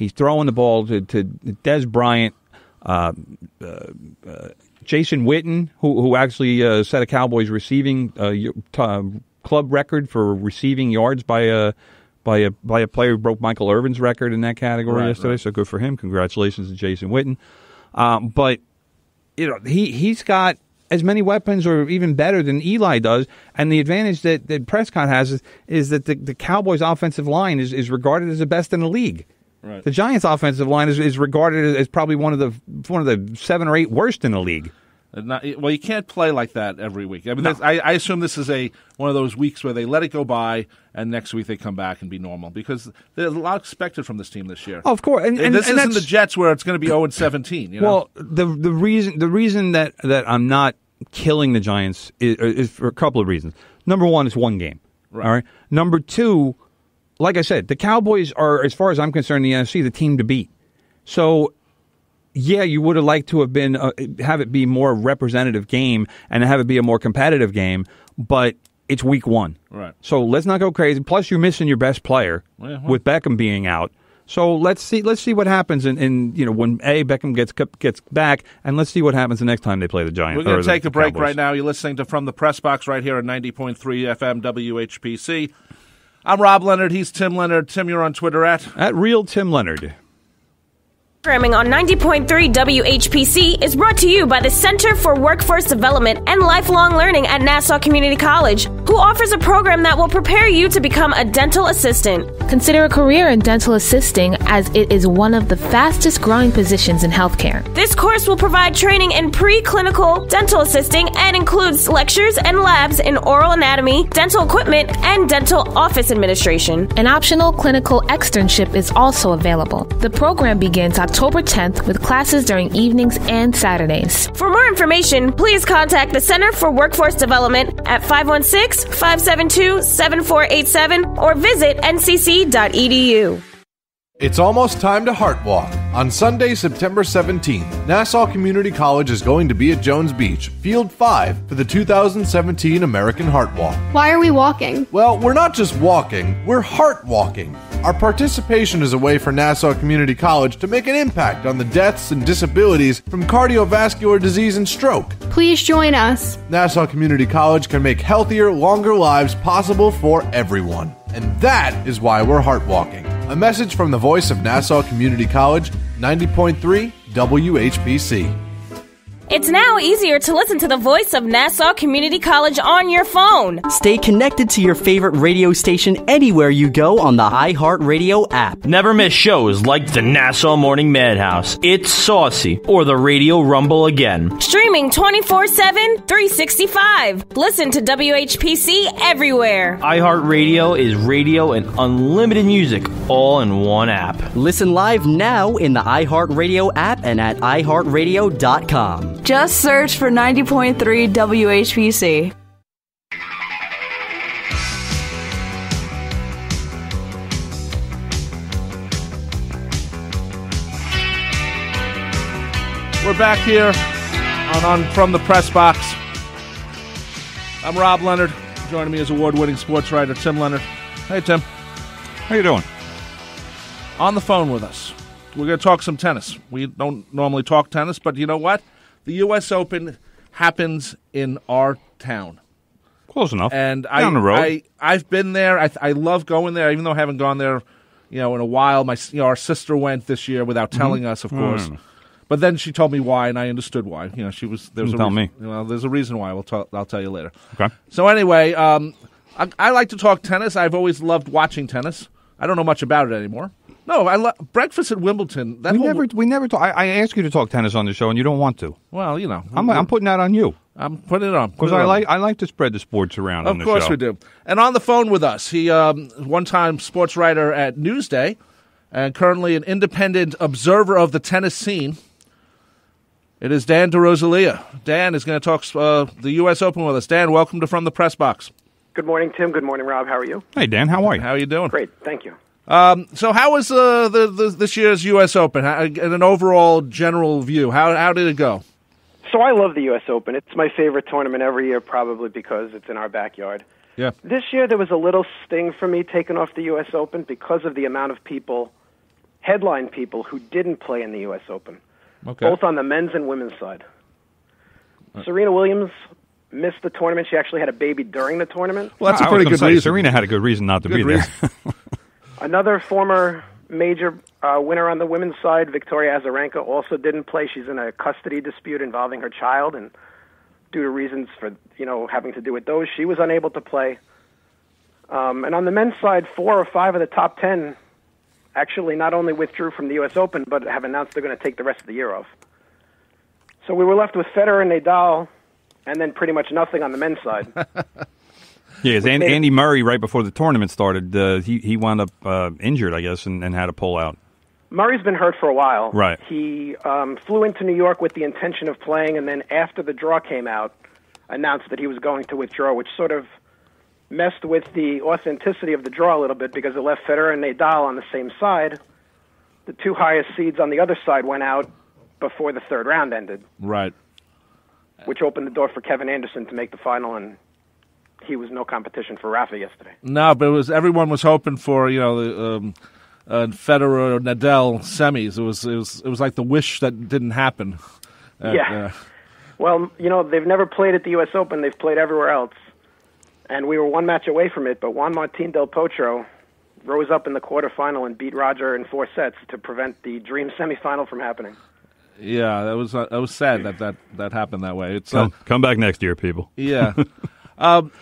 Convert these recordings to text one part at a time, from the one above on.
He's throwing the ball to, to Dez Bryant, uh, uh, uh, Jason Witten, who who actually uh, set a Cowboys receiving uh, uh, club record for receiving yards by a by a by a player who broke Michael Irvin's record in that category Right, yesterday. right. So good for him. Congratulations to Jason Witten. Um, but you know he he's got as many weapons or even better than Eli does. And the advantage that, that Prescott has is, is that the, the Cowboys' offensive line is, is regarded as the best in the league. Right. The Giants' offensive line is, is regarded as, probably one of the one of the seven or eight worst in the league. Uh, Not, well, you can't play like that every week. I mean, that's- I, I assume this is a one of those weeks where they let it go by, and next week they come back and be normal because there's a lot expected from this team this year. Oh, of course, and, and, this and isn't the Jets where it's going to be zero and seventeen. You know? Well, the the reason the reason that that I'm not killing the Giants is, is for a couple of reasons. Number one, it's one game. Right. All right. Number two, like I said, the Cowboys are, as far as I'm concerned, the NFC, the team to beat. So, yeah, you would have liked to have been uh, have it be more representative game and have it be a more competitive game, but it's week one. Right. So let's not go crazy. Plus, you're missing your best player well- with Beckham being out. So let's see. Let's see what happens in, in you know when a Beckham gets gets back, and let's see what happens the next time they play the Giants. We're going to the take a break Cowboys. right now. You're listening to From the Press Box right here at 90.3 FM WHPC. I'm Rob Leonard. He's Tim Leonard. Tim, you're on Twitter at. At real Tim Leonard. Programming on 90.3 WHPC is brought to you by the Center for Workforce Development and Lifelong Learning at Nassau Community College, who offers a program that will prepare you to become a dental assistant. Consider a career in dental assisting as it is one of the fastest growing positions in healthcare. This course will provide training in pre-clinical dental assisting and includes lectures and labs in oral anatomy, dental equipment, and dental office administration. An optional clinical externship is also available. The program begins October 10th with classes during evenings and Saturdays. For more information, please contact the Center for Workforce Development at 516 572 7487 or visit ncc.edu. It's almost time to Heart Walk. On Sunday, September 17th, Nassau Community College is going to be at Jones Beach, Field 5, for the 2017 American Heart Walk. Why are we walking? Well, we're not just walking, we're heart walking. Our participation is a way for Nassau Community College to make an impact on the deaths and disabilities from cardiovascular disease and stroke. Please join us. Nassau Community College can make healthier, longer lives possible for everyone. And that is why we're heart walking. A message from the voice of Nassau Community College, 90.3 WHPC. It's now easier to listen to the voice of Nassau Community College on your phone. Stay connected to your favorite radio station anywhere you go on the iHeartRadio app. Never miss shows like the Nassau Morning Madhouse, It's Saucy, or the Radio Rumble again. Streaming 24 7, 365. Listen to WHPC everywhere. iHeartRadio is radio and unlimited music all in one app. Listen live now in the iHeartRadio app and at iHeartRadio.com. Just search for 90.3 WHPC. We're back here on, on From the Press Box. I'm Rob Leonard. Joining me is award-winning sports writer Tim Leonard. Hey, Tim. How you doing? On the phone with us. We're going to talk some tennis. We don't normally talk tennis, but you know what? The U.S. Open happens in our town. Close enough. And I, the road. I, I've been there. I, I love going there, even though I haven't gone there, you know, in a while. My, you know, our sister went this year without telling us, of course. Mm. But then she told me why, and I understood why. You know, she was there's Didn't a tell reason, me. Well, there's a reason why. We'll tell, I'll tell you later. Okay. So anyway, um, I, I like to talk tennis. I've always loved watching tennis. I don't know much about it anymore. No, I lo- breakfast at Wimbledon. That we whole, never we never talk. I, I ask you to talk tennis on the show, and you don't want to. Well, you know, I'm, I'm putting that on you I'm putting it on because I on. like I like to spread the sports around. on Of the course show. we do. And on the phone with us, he um, one time sports writer at Newsday, and currently an independent observer of the tennis scene. It is Dan DeRosalia. Dan is going to talk uh, the U.S. Open with us. Dan, welcome to From the Press Box. Good morning, Tim. Good morning, Rob. How are you? Hey Dan, how are you? How are you doing? Great, thank you. Um, so, how was uh, the, the this year's U.S. Open? How, in an overall general view, how how did it go? So I love the U.S. Open. It's my favorite tournament every year, probably because it's in our backyard. Yeah. This year there was a little sting for me taking off the U.S. Open because of the amount of people headline people who didn't play in the U.S. Open, Okay. both on the men's and women's side. Serena Williams missed the tournament. She actually had a baby during the tournament. Well, that's a I was pretty good say, reason. Serena had a good reason not to Good be there. Another former major uh, winner on the women's side, Victoria Azarenka, also didn't play. She's in a custody dispute involving her child, and due to reasons for you know having to do with those, she was unable to play. Um, and on the men's side, four or five of the top ten actually not only withdrew from the U.S. Open, but have announced they're going to take the rest of the year off. So we were left with Federer and Nadal, and then pretty much nothing on the men's side. Yeah, 'cause Andy, made it- Andy Murray, right before the tournament started, uh, he he wound up uh, injured, I guess, and, and had to pull out. Murray's been hurt for a while. Right. He um, flew into New York with the intention of playing, and then after the draw came out, announced that he was going to withdraw, which sort of messed with the authenticity of the draw a little bit because it left Federer and Nadal on the same side. The two highest seeds on the other side went out before the third round ended, Right. which opened the door for Kevin Anderson to make the final, and he was no competition for Rafa yesterday. No, but it was everyone was hoping for you know the um, uh, Federer Nadal semis. It was it was it was like the wish that didn't happen. Uh, Yeah. uh, Well, you know, they've never played at the U.S. Open. They've played everywhere else. And we were one match away from it, but Juan Martín del Potro rose up in the quarterfinal and beat Roger in four sets to prevent the dream semifinal from happening. yeah, that was uh, that was sad that that that happened that way. It's uh, Come, come back next year, people. Yeah. um,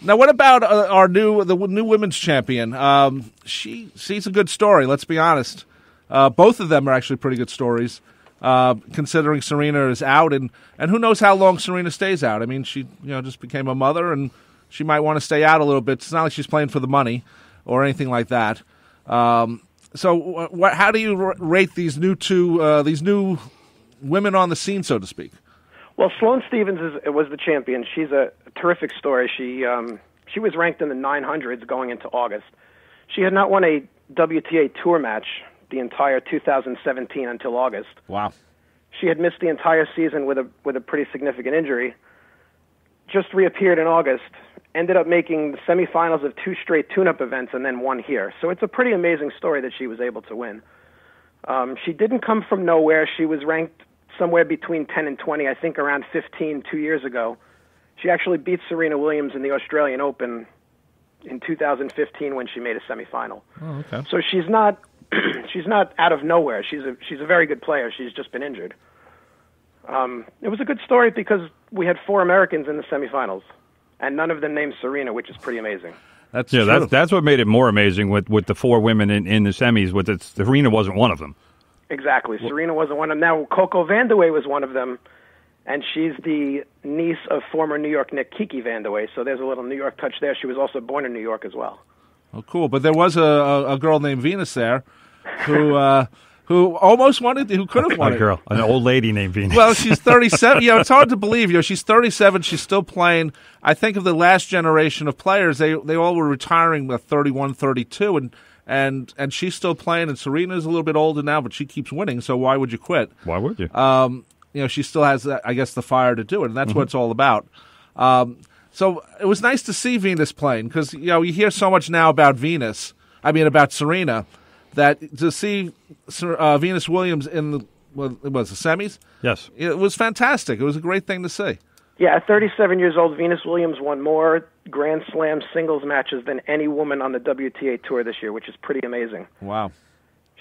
now, what about uh, our new the new women's champion? Um, she she's a good story. Let's be honest. Uh, both of them are actually pretty good stories. Uh, considering Serena is out, and, and who knows how long Serena stays out. I mean, she you know just became a mother, and she might want to stay out a little bit. It's not like she's playing for the money or anything like that. Um, so, wh-? How do you rate these new two uh, these new women on the scene, so to speak? Well, Sloane Stevens is, was the champion. She's a terrific story. She um, she was ranked in the 900s going into August. She had not won a WTA Tour match the entire 2017 until August. Wow. She had missed the entire season with a with a pretty significant injury. Just reappeared in August. Ended up making the semifinals of two straight tune-up events and then won here. So it's a pretty amazing story that she was able to win. Um, she didn't come from nowhere. She was ranked somewhere between 10 and 20, I think around 15 two years ago. She actually beat Serena Williams in the Australian Open in 2015 when she made a semifinal. Oh, okay. So she's not she's not out of nowhere. She's a she's a very good player. She's just been injured. Um, it was a good story because we had four Americans in the semifinals, and none of them named Serena, which is pretty amazing. That's Yeah, true. that's that's what made it more amazing with, with the four women in, in the semis. With it, Serena wasn't one of them. Exactly. Serena wasn't one of them. Now Coco Vandeweghe was one of them, and she's the niece of former New York Knick Kiki Vandeweghe. So there's a little New York touch there. She was also born in New York as well. Oh, cool. But there was a, a, a girl named Venus there who uh, who almost wanted, who could have won A girl, an old lady named Venus. Well, she's 37. you know, it's hard to believe. You know, she's 37. She's still playing. I think of the last generation of players, they they all were retiring at 31, 32, and and and she's still playing. And Serena's a little bit older now, but she keeps winning. So why would you quit? why would you? Um, you know, she still has, uh, I guess, the fire to do it, and that's Mm-hmm. what it's all about. Um, so it was nice to see Venus playing because you know you hear so much now about Venus. I mean, about Serena, that to see uh, Venus Williams in the what it was the semis, yes. it was fantastic. It was a great thing to see. Yeah, at 37 years old, Venus Williams won more Grand Slam singles matches than any woman on the WTA Tour this year, which is pretty amazing. Wow.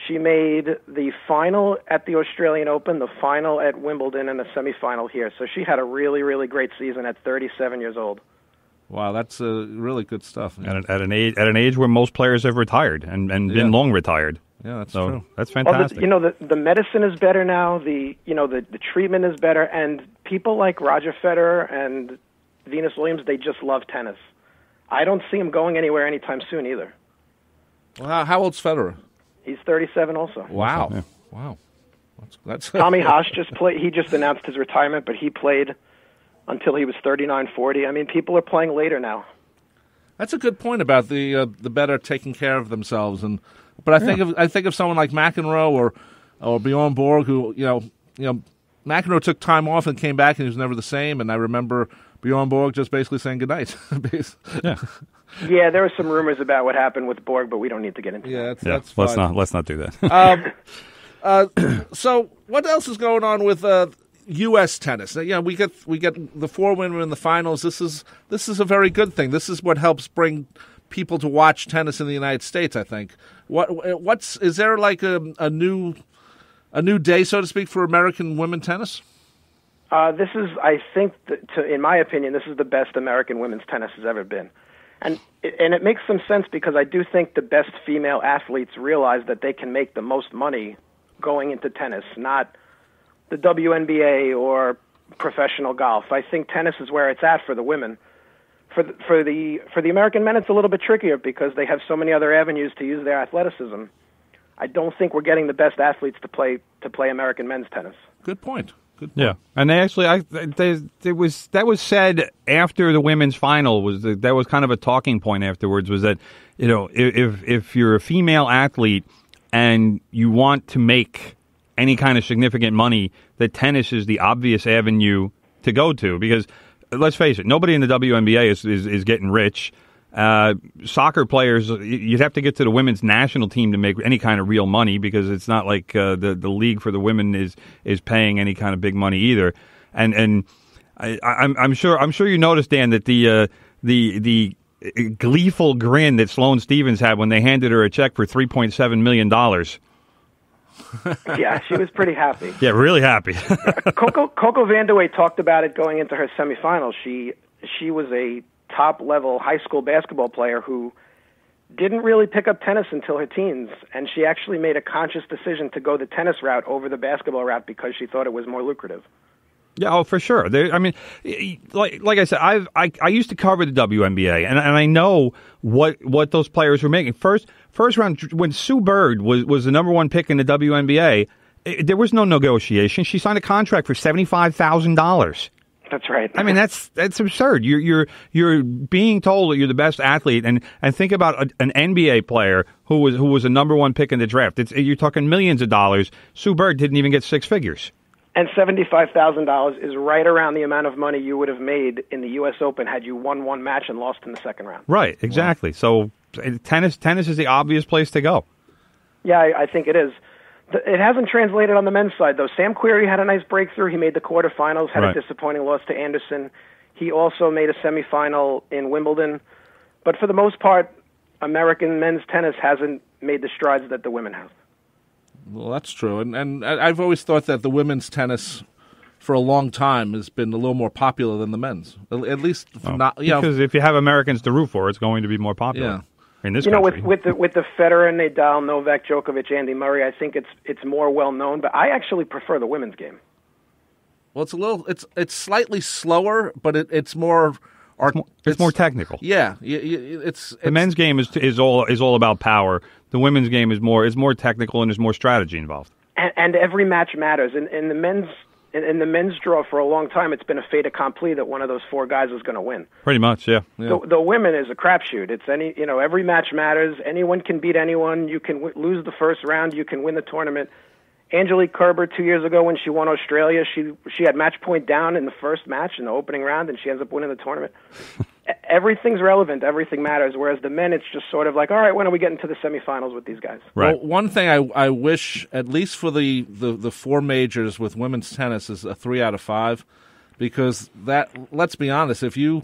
She made the final at the Australian Open, the final at Wimbledon, and the semifinal here. So she had a really, really great season at 37 years old. Wow, that's uh, really good stuff. At, an- at an age at an age where most players have retired and, and been Yeah. long retired. Yeah, that's so true. that's Well, fantastic. the, you know, the the medicine is better now. The you know the the treatment is better, and people like Roger Federer and Venus Williams, they just love tennis. I don't see him going anywhere anytime soon either. Well, how, how old's Federer? He's 37 also. Wow, Yeah. wow. That's, that's Tommy Haas just played. He just announced his retirement, but he played until he was 39, 40. I mean, people are playing later now. That's a good point about the uh, the better taking care of themselves, and but I think of I think of someone like McEnroe or or Bjorn Borg, who you know you know McEnroe took time off and came back and he was never the same, and I remember Bjorn Borg just basically saying goodnight. yeah. Yeah, there were some rumors about what happened with Borg, but we don't need to get into. Yeah, that's, Yeah, that's let's not let's not do that. um, uh, so what else is going on with uh, U.S. tennis? Yeah, we get we get the four women in the finals. This is this is a very good thing. This is what helps bring people to watch tennis in the United States. I think. What what's is there like a, a new a new day, so to speak, for American women tennis? Uh, this is, I think, to, in my opinion, this is the best American women's tennis has ever been, and and it makes some sense because I do think the best female athletes realize that they can make the most money going into tennis, not the WNBA or professional golf. I think tennis is where it's at for the women. For the, for the for the American men, it's a little bit trickier because they have so many other avenues to use their athleticism. I don't think we're getting the best athletes to play to play American men's tennis. Good point. Good. Yeah, and they actually, I they, there was that was said after the women's final was that, that was kind of a talking point afterwards was that you know if if you're a female athlete and you want to make any kind of significant money, that tennis is the obvious avenue to go to because let's face it, nobody in the WNBA is is, is getting rich. Uh, soccer players, you'd have to get to the women's national team to make any kind of real money because it's not like uh, the the league for the women is is paying any kind of big money either. And and I, I'm I'm sure I'm sure you noticed Dan that the uh, the the gleeful grin that Sloane Stevens had when they handed her a check for three point seven million dollars. yeah, she was pretty happy. Yeah, really happy. Coco Coco Vandeweghe talked about it going into her semifinals. She she was a top level high school basketball player who didn't really pick up tennis until her teens, and she actually made a conscious decision to go the tennis route over the basketball route because she thought it was more lucrative. Yeah, oh, for sure. There, I mean, like like I said, I've, I I used to cover the WNBA, and and I know what what those players were making. First first round when Sue Bird was was the number one pick in the WNBA, it, there was no negotiation. She signed a contract for seventy five thousand dollars. That's right. I mean, that's that's absurd. You're you're you're being told that you're the best athlete, and and think about a, an NBA player who was who was a number one pick in the draft. It's, you're talking millions of dollars. Sue Bird didn't even get six figures. And seventy-five thousand dollars is right around the amount of money you would have made in the U.S. Open had you won one match and lost in the second round. Right, exactly. So uh, tennis tennis is the obvious place to go. Yeah, I, I think it is. It hasn't translated on the men's side though. Sam Querrey had a nice breakthrough. He made the quarterfinals, had Right. a disappointing loss to Anderson. He also made a semifinal in Wimbledon. But for the most part, American men's tennis hasn't made the strides that the women have. Well, that's true, and and I- I've always thought that the women's tennis for a long time has been a little more popular than the men's. At at least not, you know, because if you have Americans to root for, it's going to be more popular. Yeah. In this you know, country. with with the with the Federer, Nadal, Novak, Djokovic, Andy Murray, I think it's it's more well known. But I actually prefer the women's game. well, it's a little, it's it's slightly slower, but it, it's more, art, it's, more technical. Yeah, y- y- it's, The men's game is is all is all about power. The women's game is more is more technical and there's more strategy involved. and, and every match matters. In, in the men's in, in the men's draw for a long time, it's been a fait accompli that one of those four guys is going to win. Pretty much, yeah. The, the women is a crapshoot. It's any you know every match matters. Anyone can beat anyone. You can w- lose the first round. You can win the tournament. Angelique Kerber two years ago when she won Australia, she she had match point down in the first match in the opening round, and she ends up winning the tournament. Everything's relevant. Everything matters. Whereas the men, it's just sort of like, all right, when are we getting to the semifinals with these guys? Well, one thing I, I wish, at least for the, the, the four majors with women's tennis, is a three out of five, because that. Let's be honest, if you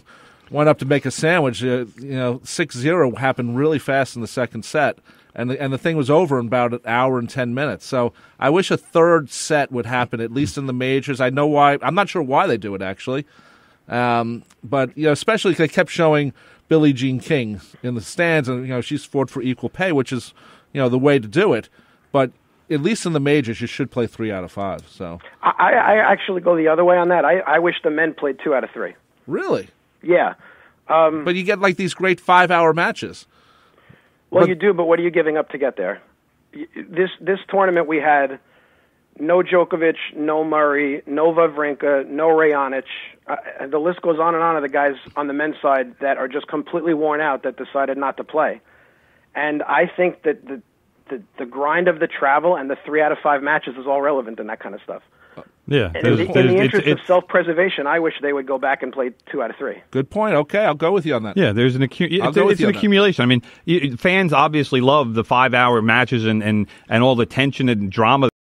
went up to make a sandwich, uh, you know, six zero happened really fast in the second set, and the, and the thing was over in about an hour and ten minutes. So I wish a third set would happen at least in the majors. I know why. I'm not sure why they do it actually. Um, but you know, especially 'cause they kept showing Billie Jean King in the stands, and you know she's fought for equal pay, which is you know the way to do it. But at least in the majors, you should play three out of five. So I, I actually go the other way on that. I, I wish the men played two out of three. really, Yeah. Um, but you get like these great five-hour matches. Well, you do, but what are you giving up to get there? This this tournament we had no Djokovic, no Murray, no Wawrinka, no Raonic. Uh, the list goes on and on of the guys on the men's side that are just completely worn out that decided not to play. And I think that the the, the grind of the travel and the three out of five matches is all relevant in that kind of stuff. Yeah, And in there's- the, in there's- the interest it's- of self-preservation, I wish they would go back and play two out of three. Good point. Okay, I'll go with you on that. Yeah, there's an accu- I'll it's, go with it's you an on that. accumulation. I mean, fans obviously love the five hour matches and, and, and all the tension and drama